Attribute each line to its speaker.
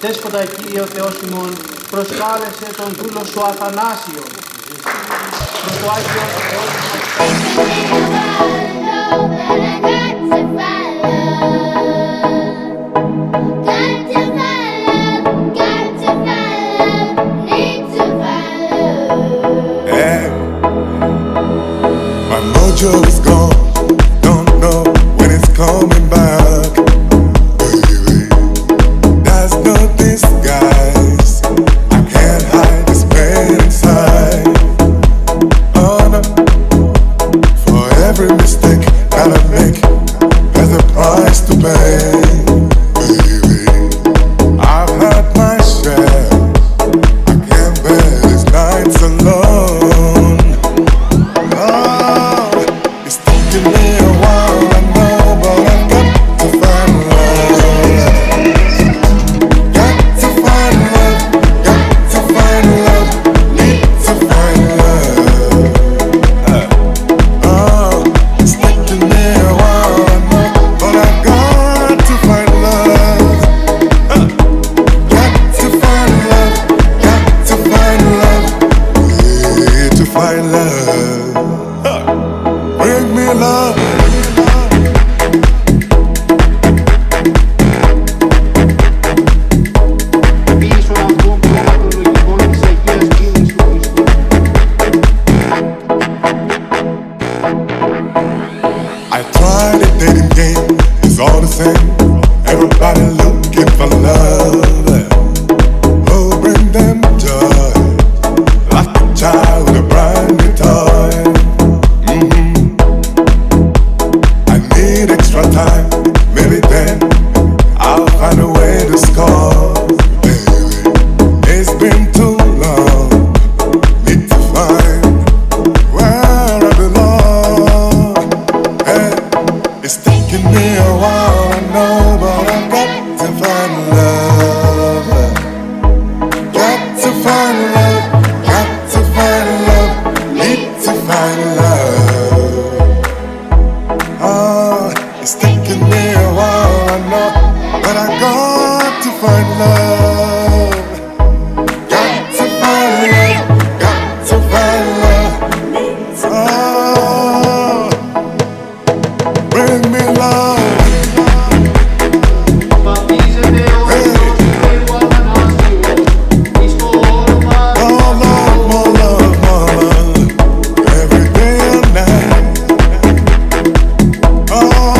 Speaker 1: Δέσποτα Κύριε ο Θεός ημών, προσκάλεσε τον δούλο σου Αθανάσιο. Προς το Άγιο
Speaker 2: Joe is gone. you love. all the same. Everybody looking for love. It's taken me a while, I know, but I got to find love. Got to find love, got to find love. Oh, bring me love.